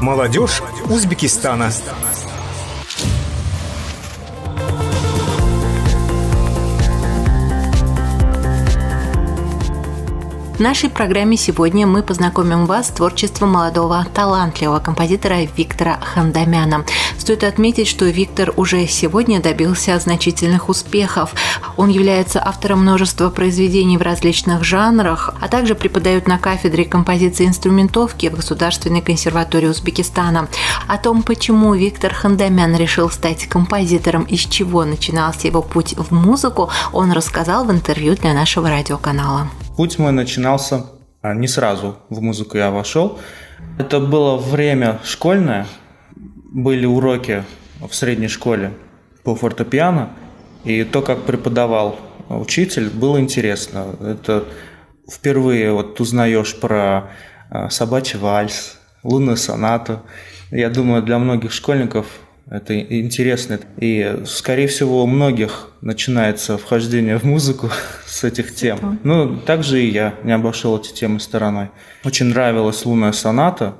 Молодежь Узбекистана. В нашей программе сегодня мы познакомим вас с творчеством молодого талантливого композитора Виктора Хандамяна. Стоит отметить, что Виктор уже сегодня добился значительных успехов. Он является автором множества произведений в различных жанрах, а также преподает на кафедре композиции инструментовки в Государственной консерватории Узбекистана. О том, почему Виктор Хандамян решил стать композитором и с чего начинался его путь в музыку, он рассказал в интервью для нашего радиоканала. Путь мой начинался а, не сразу в музыку я вошел. Это было время школьное, были уроки в средней школе по фортепиано, и то, как преподавал учитель, было интересно. Это впервые вот узнаешь про а, собачий вальс, лунную сонату. Я думаю, для многих школьников это интересно. И, скорее всего, у многих начинается вхождение в музыку с этих тем. Ну, также и я не обошел эти темы стороной. Очень нравилась лунная соната.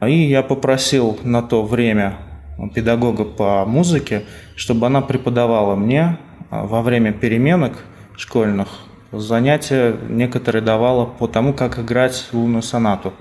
И я попросил на то время педагога по музыке, чтобы она преподавала мне а, во время переменок школьных занятия некоторые давала по тому, как играть лунную сонату.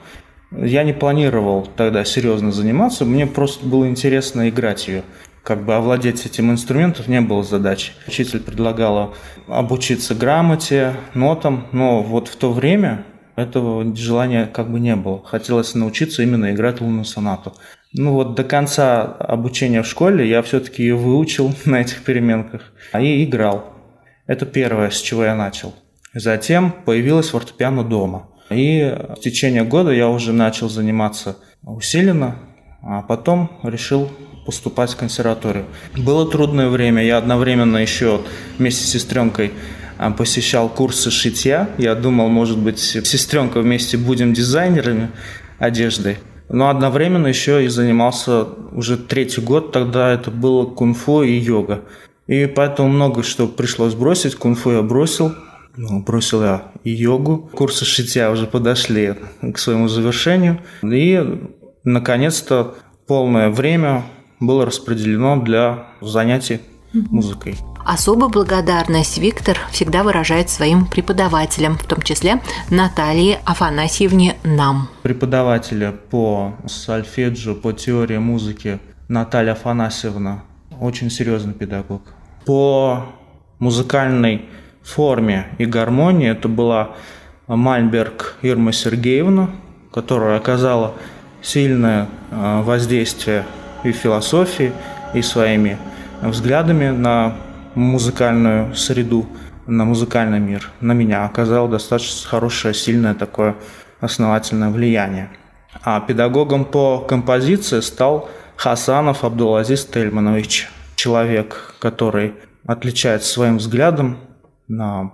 Я не планировал тогда серьезно заниматься, мне просто было интересно играть ее. Как бы овладеть этим инструментом не было задачи. Учитель предлагала обучиться грамоте, нотам, но вот в то время этого желания как бы не было. Хотелось научиться именно играть лунную сонату. Ну вот до конца обучения в школе я все-таки ее выучил на этих переменках, а и играл. Это первое, с чего я начал. Затем появилась фортепиано дома – и в течение года я уже начал заниматься усиленно, а потом решил поступать в консерваторию. Было трудное время, я одновременно еще вместе с сестренкой а, посещал курсы шитья. Я думал, может быть, сестренка вместе будем дизайнерами одежды. Но одновременно еще и занимался уже третий год, тогда это было кунг-фу и йога. И поэтому много что пришлось бросить. Кунг-фу я бросил, ну, бросил я и йогу. Курсы шитья уже подошли к своему завершению. И, наконец-то, полное время было распределено для занятий музыкой. Особую благодарность Виктор всегда выражает своим преподавателям, в том числе Наталье Афанасьевне Нам. Преподавателя по сольфеджио, по теории музыки Наталья Афанасьевна очень серьезный педагог. По музыкальной форме и гармонии. Это была Мальберг Ирма Сергеевна, которая оказала сильное а, воздействие и философии, и своими взглядами на музыкальную среду, на музыкальный мир. На меня оказала достаточно хорошее, сильное такое основательное влияние. А педагогом по композиции стал Хасанов Абдулазиз Тельманович, человек, который отличается своим взглядом на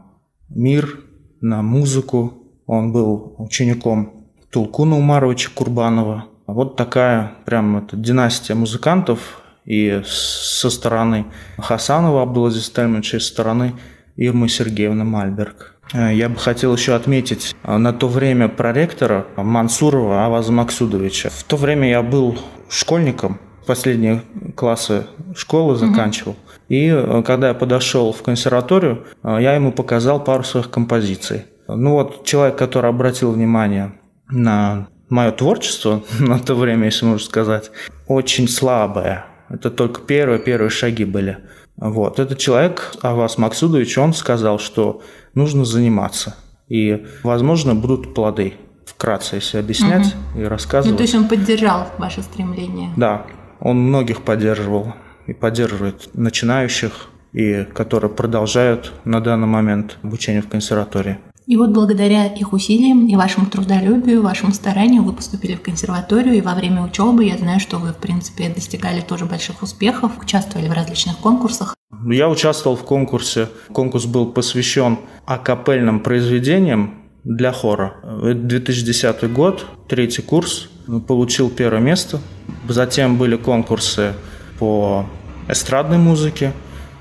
мир, на музыку. Он был учеником Тулкуна Умаровича Курбанова. Вот такая прям это, династия музыкантов и со стороны Хасанова Абдулазиз Тельмановича, и со стороны Ирмы Сергеевны Мальберг. Э, я бы хотел еще отметить э, на то время проректора Мансурова Аваза Максудовича. В то время я был школьником, последние классы школы заканчивал. Угу. И э, когда я подошел в консерваторию, э, я ему показал пару своих композиций. Ну вот человек, который обратил внимание на мое творчество на то время, если можно сказать, очень слабое. Это только первые первые шаги были. Вот. Этот человек, Авас Максудович, он сказал, что нужно заниматься. И, возможно, будут плоды. Вкратце, если объяснять угу. и рассказывать. Ну, то есть он поддержал ваше стремление? Да, он многих поддерживал и поддерживает начинающих, и которые продолжают на данный момент обучение в консерватории. И вот благодаря их усилиям и вашему трудолюбию, вашему старанию вы поступили в консерваторию, и во время учебы я знаю, что вы, в принципе, достигали тоже больших успехов, участвовали в различных конкурсах. Я участвовал в конкурсе. Конкурс был посвящен акапельным произведениям для хора. Это 2010 год, третий курс, получил первое место. Затем были конкурсы по эстрадной музыке.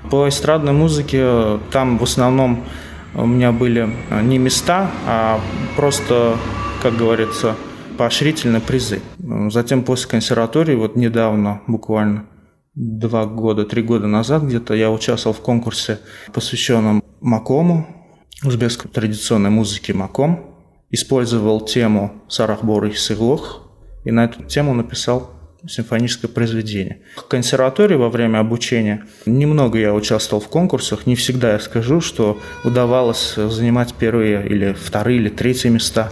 По эстрадной музыке там в основном у меня были не места, а просто, как говорится, поощрительные призы. Затем после консерватории, вот недавно, буквально два года, три года назад где-то, я участвовал в конкурсе, посвященном Макому, узбекской традиционной музыке Маком. Использовал тему Сарахбор и Сыглох, и на эту тему написал симфоническое произведение. В консерватории во время обучения немного я участвовал в конкурсах, не всегда я скажу, что удавалось занимать первые или вторые или третьи места.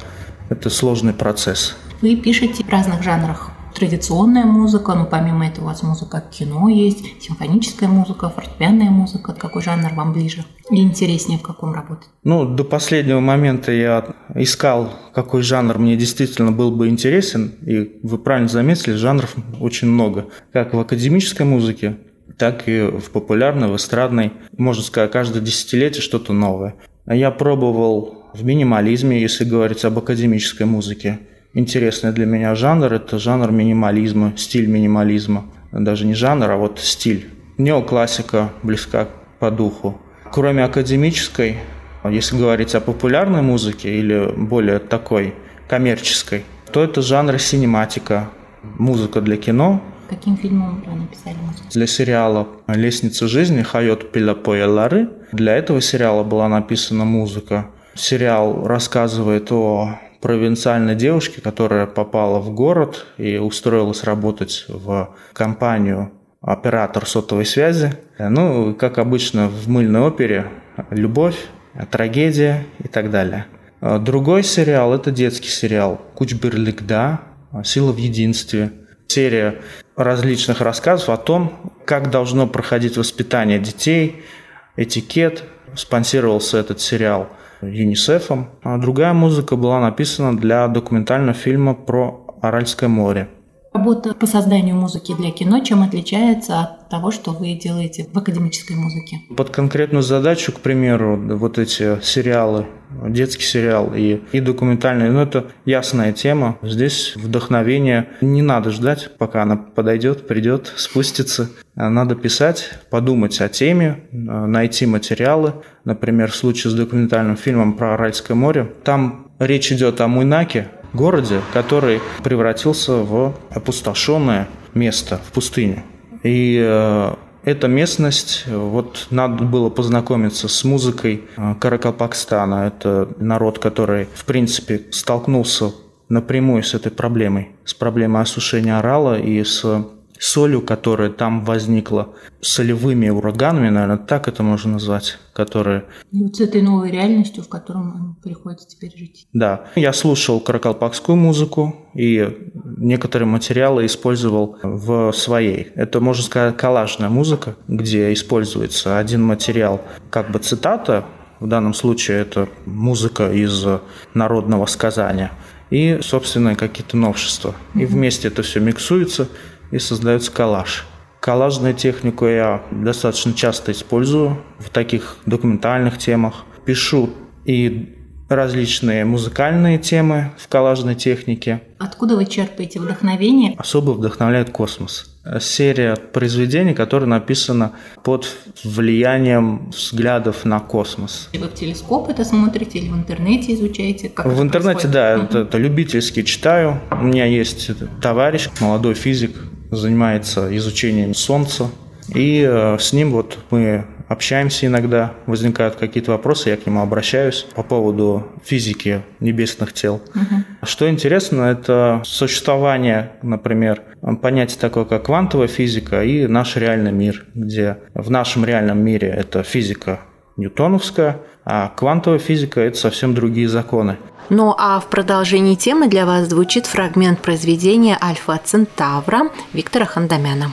Это сложный процесс. Вы пишете в разных жанрах традиционная музыка, но помимо этого у вас музыка кино есть, симфоническая музыка, фортепианная музыка. Какой жанр вам ближе и интереснее в каком работать? Ну, до последнего момента я искал, какой жанр мне действительно был бы интересен, и вы правильно заметили, жанров очень много. Как в академической музыке, так и в популярной, в эстрадной. Можно сказать, каждое десятилетие что-то новое. Я пробовал в минимализме, если говорить об академической музыке интересный для меня жанр – это жанр минимализма, стиль минимализма. Даже не жанр, а вот стиль. Неоклассика близка по духу. Кроме академической, если говорить о популярной музыке или более такой коммерческой, то это жанр синематика, музыка для кино. Каким фильмом вы написали музыку? Для сериала «Лестница жизни» Хайот Пилапоялары. Для этого сериала была написана музыка. Сериал рассказывает о провинциальной девушке, которая попала в город и устроилась работать в компанию оператор сотовой связи. Ну, как обычно в мыльной опере, любовь, трагедия и так далее. Другой сериал – это детский сериал «Кучберлигда. Сила в единстве». Серия различных рассказов о том, как должно проходить воспитание детей, этикет. Спонсировался этот сериал – ЮНИСЕФом. А другая музыка была написана для документального фильма про Аральское море. Работа по созданию музыки для кино чем отличается от того, что вы делаете в академической музыке? Под конкретную задачу, к примеру, вот эти сериалы, детский сериал и, и документальный, ну это ясная тема. Здесь вдохновение не надо ждать, пока она подойдет, придет, спустится. Надо писать, подумать о теме, найти материалы. Например, в случае с документальным фильмом про Аральское море. Там речь идет о Муйнаке, городе, который превратился в опустошенное место, в пустыню. И э, эта местность, вот надо было познакомиться с музыкой э, Каракалпакстана. Это народ, который, в принципе, столкнулся напрямую с этой проблемой, с проблемой осушения орала и с солью, которая там возникла, солевыми ураганами, наверное, так это можно назвать, которые... И вот с этой новой реальностью, в котором приходится теперь жить. Да. Я слушал каракалпакскую музыку и некоторые материалы использовал в своей. Это, можно сказать, коллажная музыка, где используется один материал, как бы цитата, в данном случае это музыка из народного сказания, и, собственно, какие-то новшества. И вместе это все миксуется, и создается коллаж. Коллажную технику я достаточно часто использую в таких документальных темах. Пишу и различные музыкальные темы в коллажной технике. Откуда вы черпаете вдохновение? Особо вдохновляет космос. Серия произведений, которая написана под влиянием взглядов на космос. Вы в телескоп это смотрите или в интернете изучаете? Как в интернете, происходит? да, это, это любительски читаю. У меня есть товарищ, молодой физик, занимается изучением Солнца. И э, с ним вот мы общаемся иногда, возникают какие-то вопросы, я к нему обращаюсь по поводу физики небесных тел. Угу. Что интересно, это существование, например, понятие такое, как квантовая физика и наш реальный мир, где в нашем реальном мире это физика ньютоновская, а квантовая физика – это совсем другие законы. Ну а в продолжении темы для вас звучит фрагмент произведения «Альфа Центавра» Виктора Хандамяна.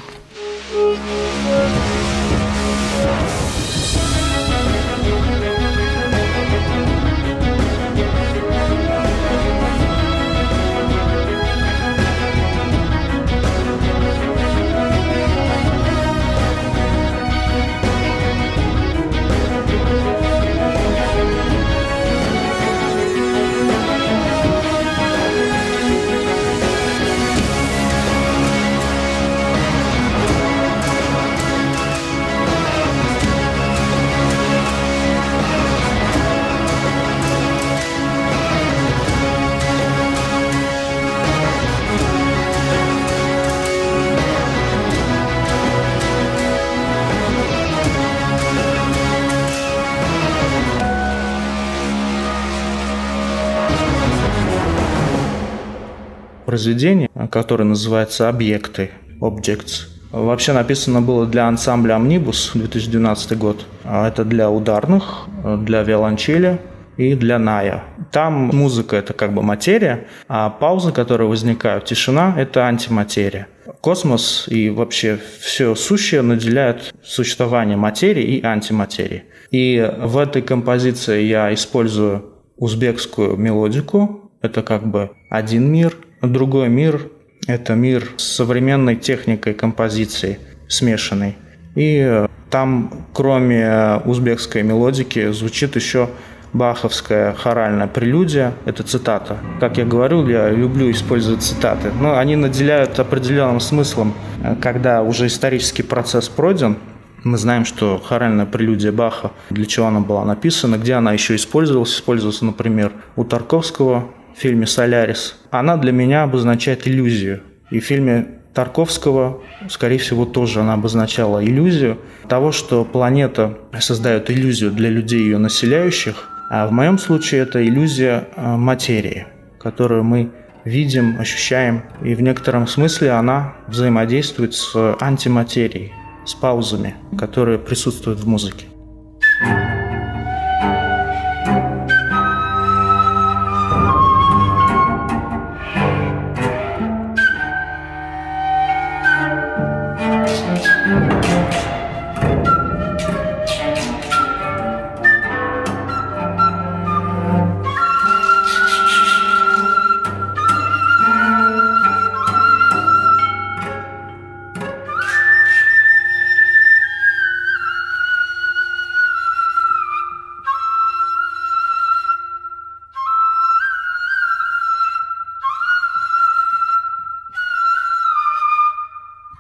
Произведение, которое называется «Объекты», «Objects». Вообще написано было для ансамбля «Амнибус» 2012 год. А это для ударных, для виолончели и для ная. Там музыка – это как бы материя, а паузы, которые возникают, тишина – это антиматерия. Космос и вообще все сущее наделяет существование материи и антиматерии. И в этой композиции я использую узбекскую мелодику. Это как бы один мир. Другой мир – это мир с современной техникой композиции, смешанной. И там, кроме узбекской мелодики, звучит еще баховская хоральная прелюдия, это цитата. Как я говорю, я люблю использовать цитаты. Но они наделяют определенным смыслом, когда уже исторический процесс пройден. Мы знаем, что хоральная прелюдия Баха, для чего она была написана, где она еще использовалась. Использовалась, например, у Тарковского в фильме «Солярис». Она для меня обозначает иллюзию. И в фильме Тарковского, скорее всего, тоже она обозначала иллюзию того, что планета создает иллюзию для людей, ее населяющих, а в моем случае это иллюзия э, материи, которую мы видим, ощущаем, и в некотором смысле она взаимодействует с антиматерией, с паузами, которые присутствуют в музыке.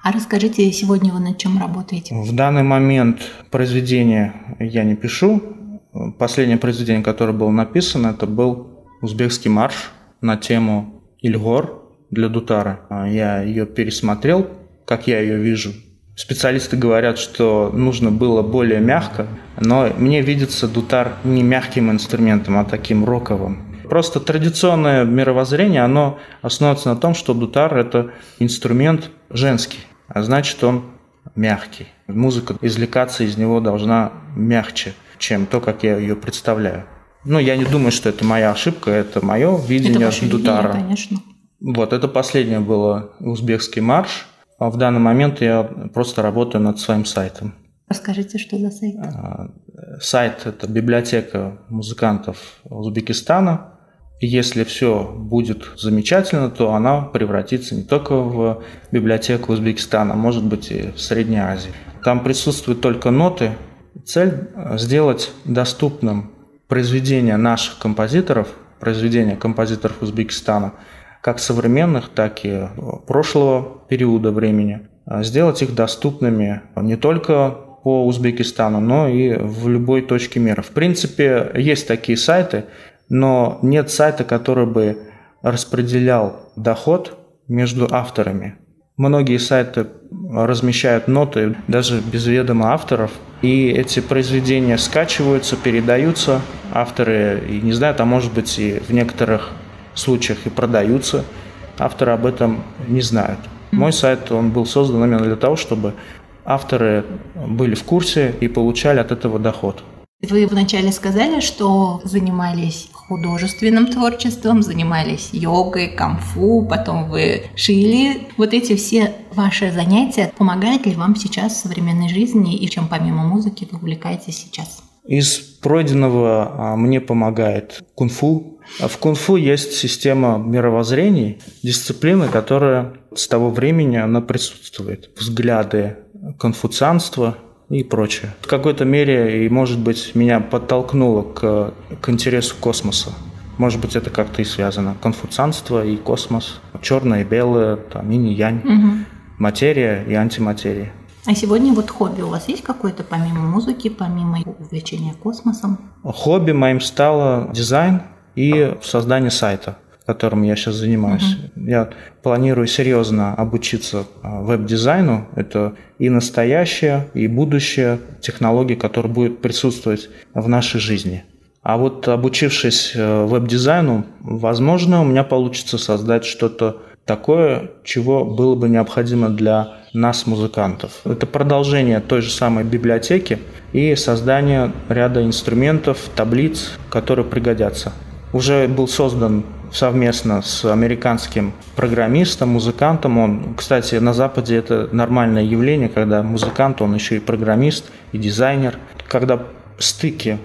Расскажите, сегодня вы над чем работаете? В данный момент произведение я не пишу. Последнее произведение, которое было написано, это был узбекский марш на тему Ильгор для Дутара. Я ее пересмотрел, как я ее вижу. Специалисты говорят, что нужно было более мягко, но мне видится Дутар не мягким инструментом, а таким роковым. Просто традиционное мировоззрение, оно основывается на том, что Дутар – это инструмент женский а значит он мягкий. Музыка, извлекаться из него должна мягче, чем то, как я ее представляю. Ну, я не думаю, что это моя ошибка, это мое видение это Дутара. Видение, конечно. Вот, это последнее было узбекский марш. А в данный момент я просто работаю над своим сайтом. Расскажите, что за сайт? А, сайт – это библиотека музыкантов Узбекистана – если все будет замечательно, то она превратится не только в библиотеку Узбекистана, а может быть и в Средней Азии. Там присутствуют только ноты. Цель – сделать доступным произведения наших композиторов, произведения композиторов Узбекистана, как современных, так и прошлого периода времени, сделать их доступными не только по Узбекистану, но и в любой точке мира. В принципе, есть такие сайты, но нет сайта, который бы распределял доход между авторами. Многие сайты размещают ноты даже без ведома авторов, и эти произведения скачиваются, передаются, авторы, и не знают, а может быть и в некоторых случаях и продаются, авторы об этом не знают. Мой сайт, он был создан именно для того, чтобы авторы были в курсе и получали от этого доход. Вы вначале сказали, что занимались художественным творчеством, занимались йогой, камфу, потом вы шили. Вот эти все ваши занятия помогают ли вам сейчас в современной жизни и чем помимо музыки вы увлекаетесь сейчас? Из пройденного а, мне помогает кунг-фу. А в кунг-фу есть система мировоззрений, дисциплины, которая с того времени она присутствует. Взгляды конфуцианства, и прочее. В какой-то мере, и может быть, меня подтолкнуло к, к интересу космоса. Может быть, это как-то и связано. Конфуцианство и космос, черное и белое, там, инь-янь, угу. материя и антиматерия. А сегодня вот хобби у вас есть какое-то помимо музыки, помимо увлечения космосом? Хобби моим стало дизайн и создание сайта которым я сейчас занимаюсь. Uh-huh. Я планирую серьезно обучиться а, веб-дизайну. Это и настоящее, и будущее технологии, которые будут присутствовать в нашей жизни. А вот обучившись э, веб-дизайну, возможно, у меня получится создать что-то такое, чего было бы необходимо для нас, музыкантов. Это продолжение той же самой библиотеки и создание ряда инструментов, таблиц, которые пригодятся. Уже был создан совместно с американским программистом, музыкантом. Он, кстати, на Западе это нормальное явление, когда музыкант, он еще и программист, и дизайнер. Когда стыки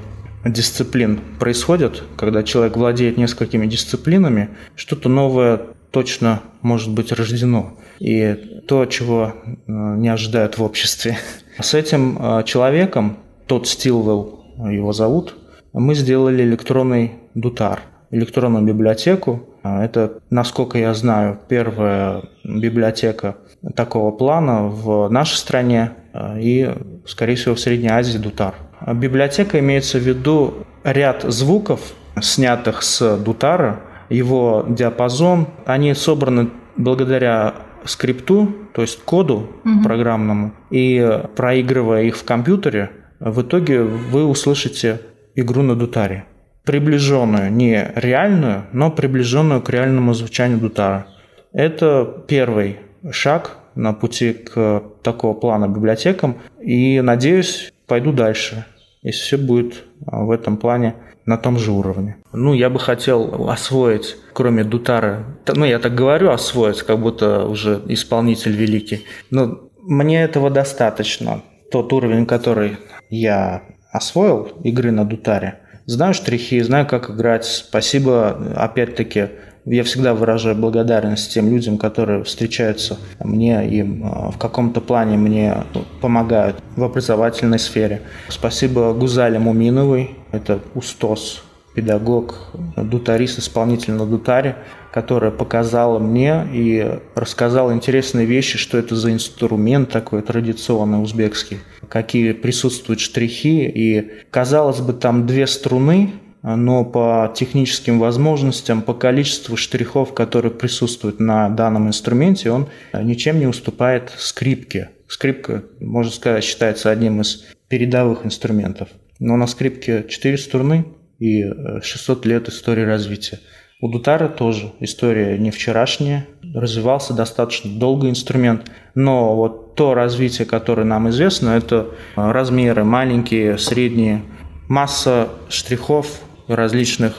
дисциплин происходят, когда человек владеет несколькими дисциплинами, что-то новое точно может быть рождено. И то, чего э, не ожидают в обществе. С этим э, человеком, тот Стилвелл его зовут, мы сделали электронный дутар, электронную библиотеку. Э, это, насколько я знаю, первая библиотека такого плана в нашей стране и, скорее всего, в Средней Азии дутар. Библиотека имеется в виду ряд звуков, снятых с дутара, его диапазон, они собраны благодаря скрипту, то есть коду угу. программному, и проигрывая их в компьютере, в итоге вы услышите игру на дутаре. Приближенную, не реальную, но приближенную к реальному звучанию дутара. Это первый шаг на пути к такого плана библиотекам. И надеюсь, пойду дальше, если все будет в этом плане на том же уровне. Ну, я бы хотел освоить, кроме Дутара, ну, я так говорю, освоить, как будто уже исполнитель великий. Но мне этого достаточно. Тот уровень, который я освоил, игры на Дутаре, знаю штрихи, знаю, как играть. Спасибо, опять-таки, я всегда выражаю благодарность тем людям, которые встречаются мне и в каком-то плане мне помогают в образовательной сфере. Спасибо Гузале Муминовой, это устос, педагог, дутарист, исполнитель на дутаре, которая показала мне и рассказала интересные вещи, что это за инструмент такой традиционный узбекский, какие присутствуют штрихи. И, казалось бы, там две струны, но по техническим возможностям, по количеству штрихов, которые присутствуют на данном инструменте, он ничем не уступает скрипке. Скрипка, можно сказать, считается одним из передовых инструментов. Но на скрипке 4 струны и 600 э, лет истории развития. У Дутара тоже история не вчерашняя, развивался достаточно долго инструмент, но вот то развитие, которое нам известно, это размеры маленькие, средние, масса штрихов различных,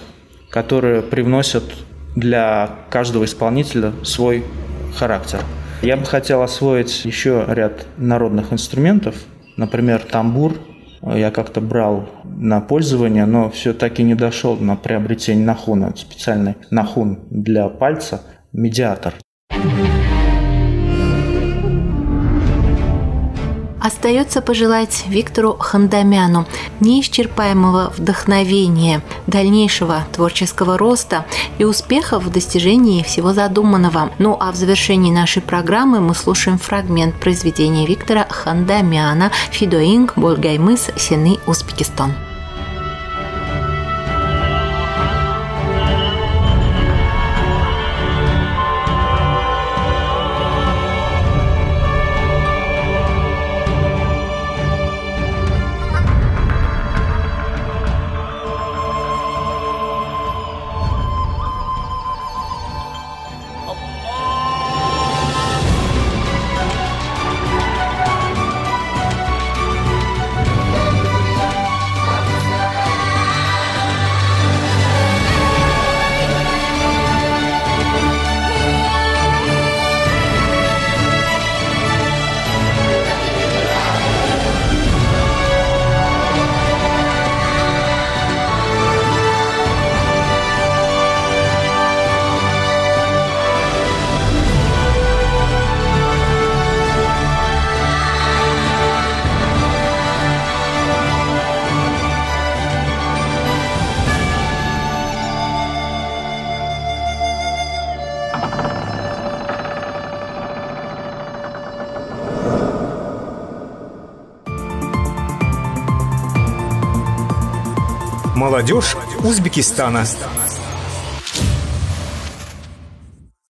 которые привносят для каждого исполнителя свой характер. Я бы хотел освоить еще ряд народных инструментов, например, тамбур. Я как-то брал на пользование, но все таки не дошел на приобретение нахуна, специальный нахун для пальца, медиатор. Остается пожелать Виктору Хандамяну неисчерпаемого вдохновения, дальнейшего творческого роста и успехов в достижении всего задуманного. Ну а в завершении нашей программы мы слушаем фрагмент произведения Виктора Хандамяна «Фидоинг Болгаймыс Сены Узбекистан». Молодежь Узбекистана.